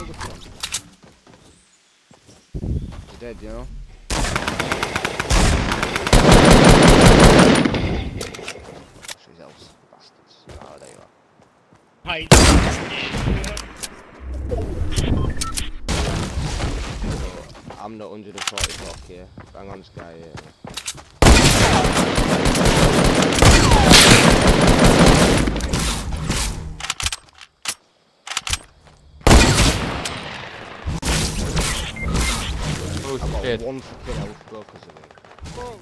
He's dead, you know? She's else, bastards. Oh, there you are. Hi. I'm not 140 block here. Hang on, this guy here. Dead. one fucking health, bro, because of it. Oh.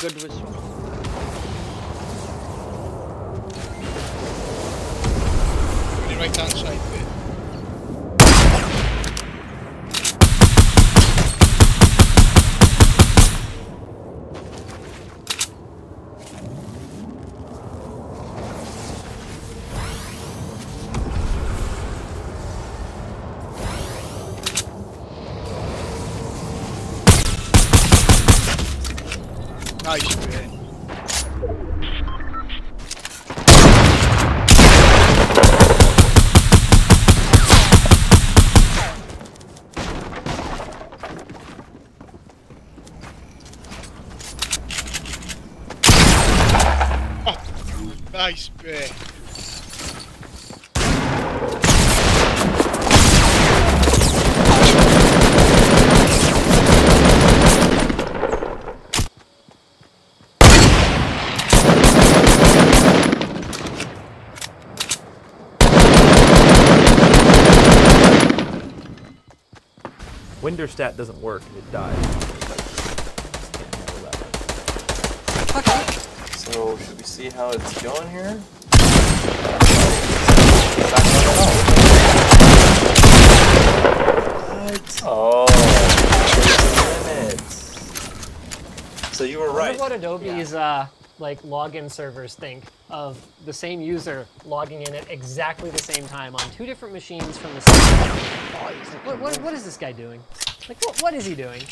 Good. The right hand side Nice bit. Oh, nice bit. Winterstat doesn't work. It dies. So, should we see how it's going here? What? Oh. So you were I right. wonder what Adobe's uh, like login servers think of the same user logging in at exactly the same time on two different machines from the same. Oh, what, what, what is this guy doing? Like, what, what is he doing?